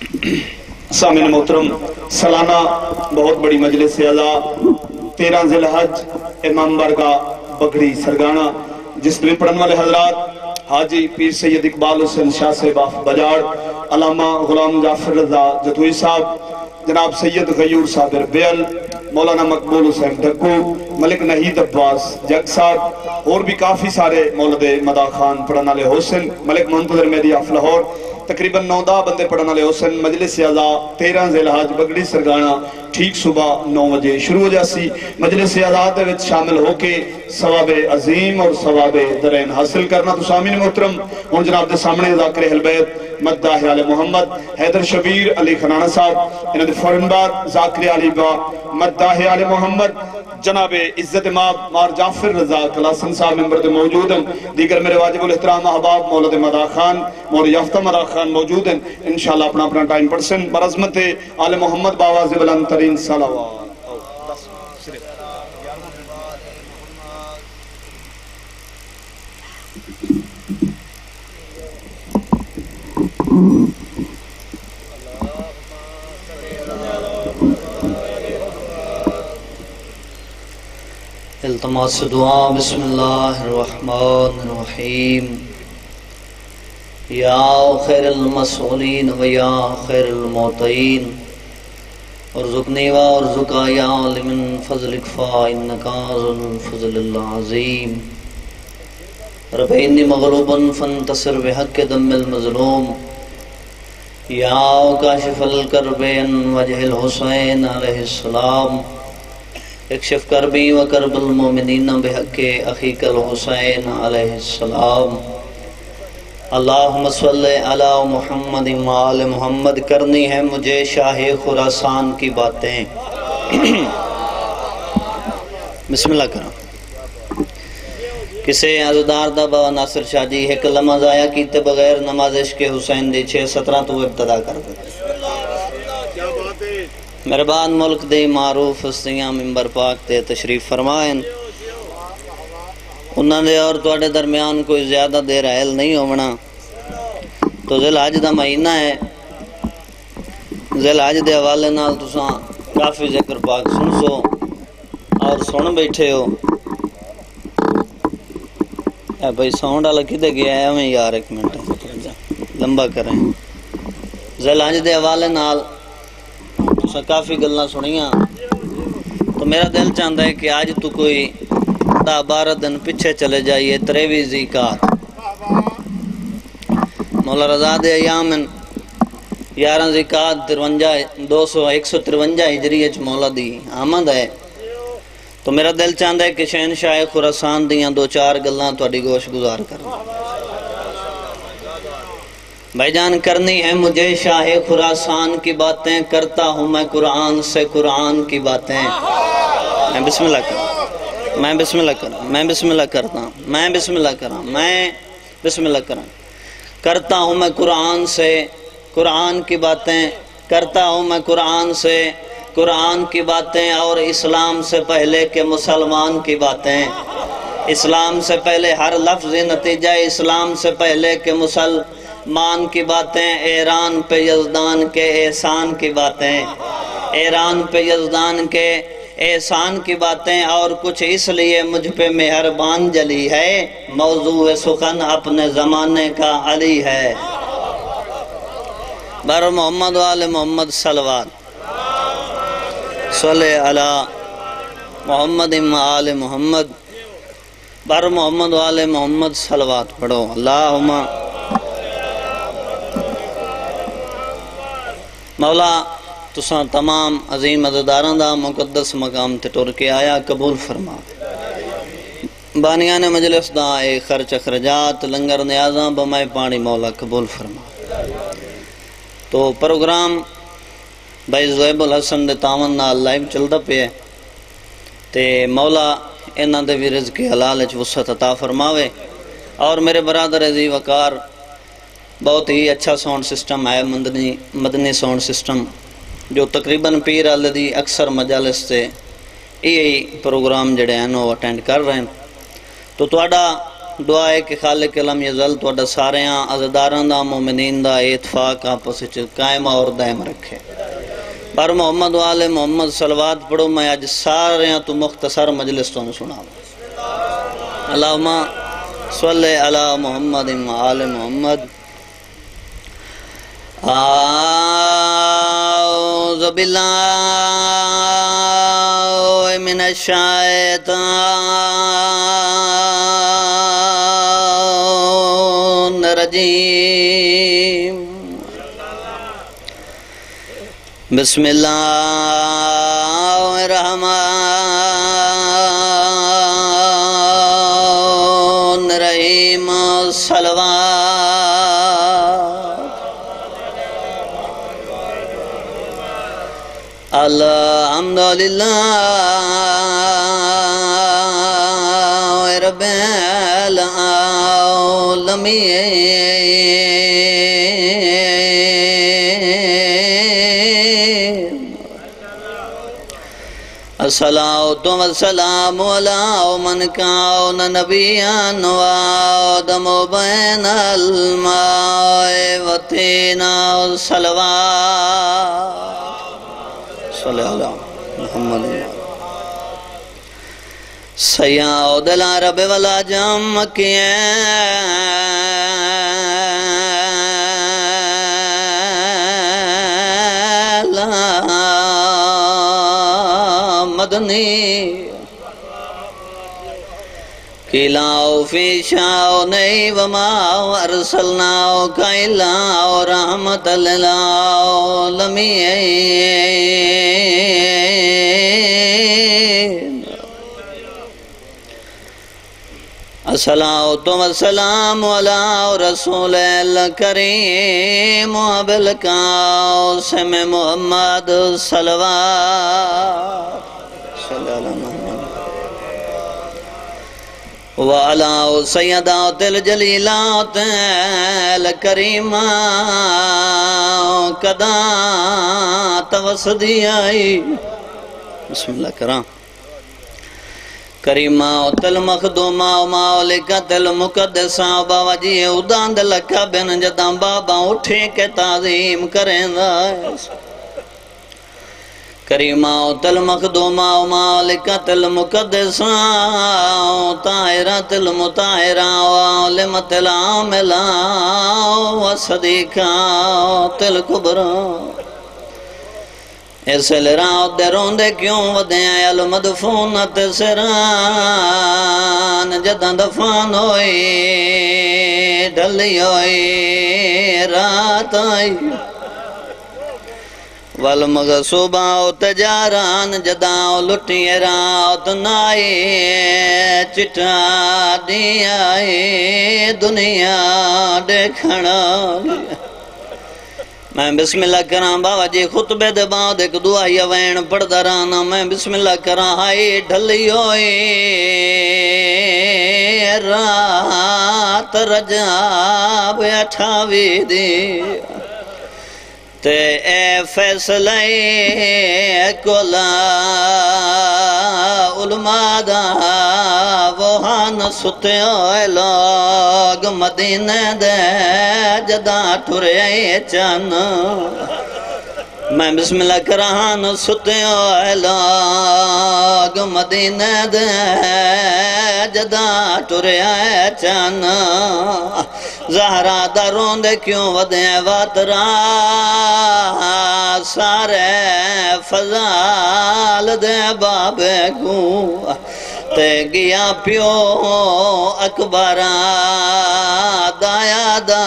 سامن محترم، سالانہ بہت بڑی مجلس اعلیٰ تیرہ ذی الحج امام برگاہ بگڑی سرگانہ، جس میں پڑھن والے حضرات حاجی پیر سید اقبال حسین شاہ صاحب آف بجاڑ، علامہ غلام جعفر رضا جتوئی صاحب، جناب سید غیور صابر بیل، مولانا مقبول حسین ڈکو، ملک نحید عباس جگ صاحب، اور بھی کافی سارے مولد مدا خان، پڑھن والے حسن، ملک منتظر میدی آف لاہور تقریباً نو دا بندے پڑھن والے حسن مجلس اعلیٰ تیرہ ذی بگڑی سرگانا. ٹھیک صبح نو بجے شروع ہو جاسی. مجلس اعلیٰ دے وچ شامل ہو کے ثواب عظیم اور ثواب درین حاصل کرنا تو سامین محترم. ہوں جناب دے سامنے ذاکر اہل بیت مداح علی محمد، حیدر شبیر علی خنانہ صاحب، انہوں دے فورن بعد ذاکر علی با مداح علی محمد، جناب عزت امام مار جعفر رضا کلاسن صاحب ممبر دے موجود ہیں، دیگر میرے واجب الاحترام احباب مولد مدا خان مور یافتہ مدا خان موجود ہیں، انشاءاللہ اپنا اپنا ٹائم پرسن برعظمت آل محمد باواز بلند ترین صلوات۔ التماس دعا بسم اللہ الرحمن الرحیم۔ یا خیر المسئولین و یا خیر الموتین۔ ارزقنی و ارزقا یا لمن فضلک فا انکا ذو الفضل العظیم۔ رب انی مغلوبا فانتصر بحق دم المظلوم۔ یا کاشف الکرب ان وجہ الحسین علیہ السلام. اکشف کربی و کرب المومنین بحق اخیق الحسین علیہ السلام. اللہم صلی علی محمد و آل محمد. کرنی ہے مجھے شاہ خراسان کی باتیں. بسم اللہ کرم. کسے عزدار دا بابا ناصر شاہ جی ایک لمحہ آیا کیتے بغیر نماز عشق حسین دی چھے سترہ تو ابتدا کر دے۔ مہربان ملک دے معروف ہستیاں ممبر پاک تے تشریف فرمائیں۔ انہاں دے اور تواڈے درمیان کوئی زیادہ دیر اہل نہیں ہونا تو ذی الحج دا مہینہ ہے۔ ذی الحج دے حوالے نال تساں کافی ذکر پاک سن سو اور سن بیٹھے ہو۔ اے بھائی ساؤنڈ والا کدے گیا ہے ہمیں یار ایک منٹ لمبا کریں ذی الحج دے حوالے نال تساں کافی گلاں سنیاں تو میرا دل چاہتا ہے کہ آج تو کوئی دا بارہ دن پیچھے چلے جائیے تریوی زیکار مولا رضا دے ایامن یارہ زکات ترونجا دو سو ایک سو ترونجا ہجری اچ مولا دی آمد ہے تو میرا دل چاہتا ہے کہ شہنشاہ خراسان دیاں دو چار گلاں تواڈی گوش گزار کرنا بھائی جان، کرنی ہے مجھے شاہ خراسان کی باتیں، کرتا ہوں میں قرآن سے قرآن کی باتیں۔ میں بسم اللہ کروں۔ میں بسم اللہ کروں۔ میں بسم اللہ کرتا ہوں۔ میں بسم اللہ کروں۔ میں بسم اللہ کروں۔ کرتا ہوں میں قرآن سے قرآن کی باتیں۔ کرتا ہوں میں قرآن سے قرآن کی باتیں اور اسلام سے پہلے کے مسلمان کی باتیں۔ اسلام سے پہلے ہر لفظ نتیجہ اسلام سے پہلے کے مسلمان کی باتیں، ایران پہ یزدان کے احسان کی باتیں۔ ایران پہ یزدان کے احسان کی باتیں اور کچھ اس لیے مجھ پہ مہربان جلی ہے۔ موضوع سخن اپنے زمانے کا علی ہے۔ بر محمد وال محمد صلوات۔ صلی علی محمد آل محمد. بر محمد وال محمد صلوات پڑھو. اللہم. مولا، تساں تمام عظیم عزداراں دا مقدس مقام تے ٹر کے آیا، قبول فرما. بانیان مجلس دا اے خرچ اخرجات لنگر نیازاں بمائے پانی مولا، قبول فرما. تو پروگرام بھائی زویب الحسن دے تاون نال لائیو چلدا پیا تے مولا انہاں دے بھی رزق حلال وچ وسعت عطا فرماوے۔ اور میرے برادر عزیز وقار، بہت ہی اچھا ساؤنڈ سسٹم ہے، مدنی مدنی ساؤنڈ سسٹم جو تقریباً پیر والے دی اکثر مجالس سے یہی پروگرام جڑے ہیں وہ اٹینڈ کر رہے ہیں۔ تو تہاڈا دعا ہے کہ خالق علم یزل تو سارے عزداران دا، مومنین دا اتفاق آپس وچ قائم اور دائم رکھے۔ پر محمد والے محمد صلوات پڑھو، میں اج سارے تو مختصر مجلس تو سنا اللہم صلی علی محمد و آل محمد۔ اعوذ باللہ من الشیطان الرجیم۔ بسم اللہ الرحمن الرحیم صلوات. الحمدللہ. الصلاة والسلام على من كان نبيا وآدم بين الماء والطين والصلوات صلی اللہ علیہ۔ محمد سیاد العرب والعجم کیلا مدنی کلاو فی نئی وماو ارسلناو کائلاو رحمت للعالمین الصلاة والسلام على رسول الكريم وبالقاسم محمد صلوات۔ صلی اللہ محمد وعلى سيدات الجليلات الكريمات قدا توسدي آئی بسم اللہ کرام. کریمہ تل مخدومہ و ماولکت المقدسہ و بابا جی اداند لکھا بین جداں بابا اٹھے کے تعظیم کریں دائیں کریمہ و تل مخدومہ و مالکت المقدسہ و طائرت المطائرہ و علمت العاملہ و صدیقہ و تل کبرہ اس لراؤ درون دے کیوں ودیں آیا مدفونت سران جداں دفان ہوئی ڈلی ہوئی، رات آئی۔ والمغصوباؤ تجاران جداؤ لٹی رات نائی چٹا دی آئی دنیا دیکھنا میں بسم اللہ کراں بابا جی خطبے دے بعد ایک دعائی وین پڑھ درانا میں بسم اللہ کراں ہائی ڈھلی ہوئی رات رجاب اٹھاوی دی تے اے فیصلے کولا علماء دا وہاں ستے ہوئے لوگ مدینہ دے جدا ٹھرے چن۔ میں بسم اللہ کران ستے ہوئے لوگ مدینہ دے جدا ٹرے چن۔ زہرا درون دے کیوں ودے واترا؟ سارے فضال دے بابے کو تے گیا پیو اکبرا۔ دایا دا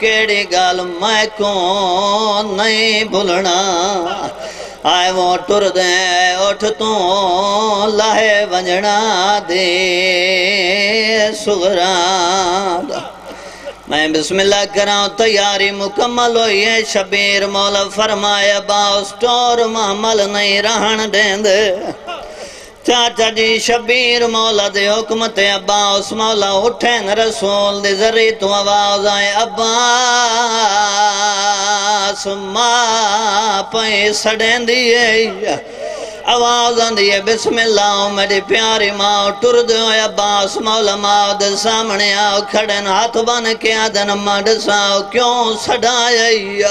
کیڑی گال میں کو نہیں بھولنا۔ آئے وہ ٹر دے اٹھ تو لہے ونجنا دے سغران۔ میں بسم اللہ کراؤں تیاری مکمل ہوئی ہے، شبیر مولا فرمایا باؤس ٹور محمل نہیں رہن دیند چاچا جی شبیر مولا دے حکمت عباس مولا اٹھین، رسول دے ذری تو آواز آئے عباس ماں پہیں سڑیں دیئے آواز آندی ہے، بسم اللہ میری پیاری ماں ٹر دو عباس مولا ماں دے سامنے آؤ کھڑن ہاتھ بن کے آدن مڈ ساؤ کیوں سڑائی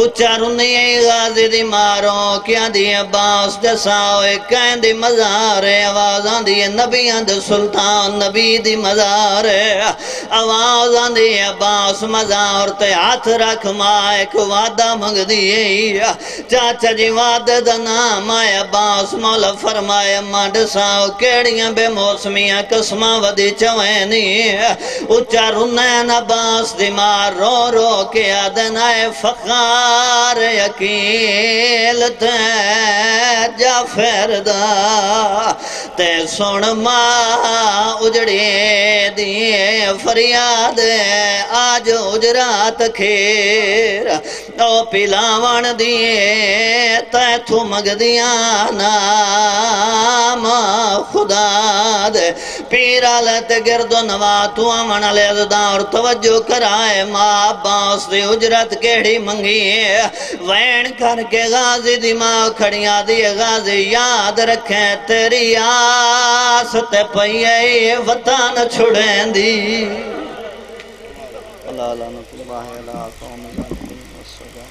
اچھا رنی غازی دی مارو کیا دی عباس دے ساؤ کہیں دی مزار آواز آندی ہے نبیان دے سلطان، نبی دی مزار آواز آندی ہے عباس مزار تے ہاتھ رکھ ماں ایک وعدہ منگ دیئے چاچا جی وعدہ دا نام آئے عباس مولا فرمائے مڈ ساؤ کیڑیاں بے موسمیاں قسمہ ودی چوینی اچھا رنین عباس دی مار رو رو کے آدن آئے فقار یکیل تے جعفر دا تے سن ماں اجڑے دیئے فریاد آج اجرات کھیر او پلاوان دیئے تے تھو مگ دیاں نام خدا دے. پیرالت گرد و نوا تو آمن علی ازدان اور توجہ کرائے ماں عباس دی اجرت کیڑی منگی وین کر کے غازی دی ماں کھڑیاں دی غازی یاد رکھیں تیری آس تے پئیے وطن چھڑیں دی اللہ اللہ علیہ قوم ظالمین